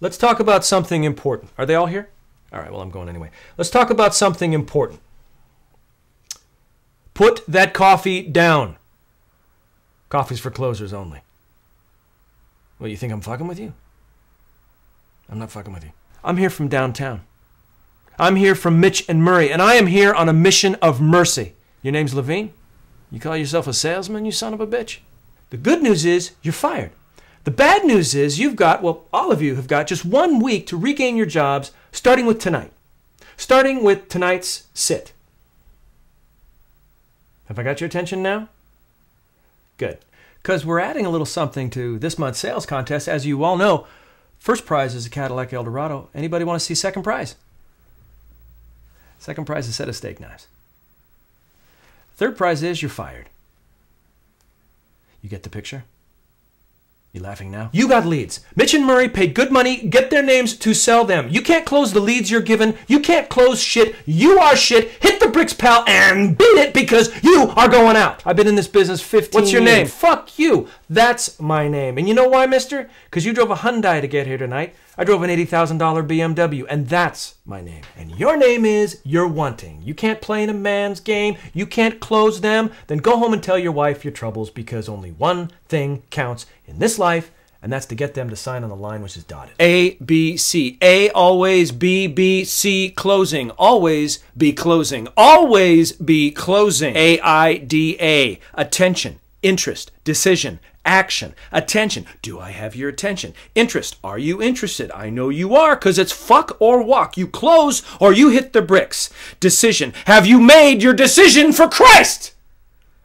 Let's talk about something important. Are they all here? All right, well, I'm going anyway. Let's talk about something important. Put that coffee down. Coffee's for closers only. Well, you think I'm fucking with you? I'm not fucking with you. I'm here from downtown. I'm here from Mitch and Murray, and I am here on a mission of mercy. Your name's Levene? You call yourself a salesman, you son of a bitch? The good news is you're fired. The bad news is you've got, well, all of you have got just one week to regain your jobs, starting with tonight. Starting with tonight's sit. Have I got your attention now? Good. Because we're adding a little something to this month's sales contest. As you all know, first prize is a Cadillac Eldorado. Anybody want to see second prize? Second prize is a set of steak knives. Third prize is you're fired. You get the picture? You laughing now? You got leads. Mitch and Murray paid good money, get their names to sell them. You can't close the leads you're given. You can't close shit. You are shit. Hit the bricks, pal, and beat it because you are going out. I've been in this business 15 What's your years. name? Fuck you. That's my name. And you know why, mister? Because you drove a Hyundai to get here tonight. I drove an $80,000 BMW, and that's my name. And your name is You're Wanting. You can't play in a man's game. You can't close them. Then go home and tell your wife your troubles because only one thing counts in this life, and that's to get them to sign on the line which is dotted. A, B, C. A, always, B, B, C, closing. Always be closing. Always be closing. A, I, D, A. Attention, interest, decision, action, attention. Do I have your attention? Interest. Are you interested? I know you are because it's fuck or walk. You close or you hit the bricks. Decision. Have you made your decision for Christ?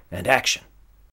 And action.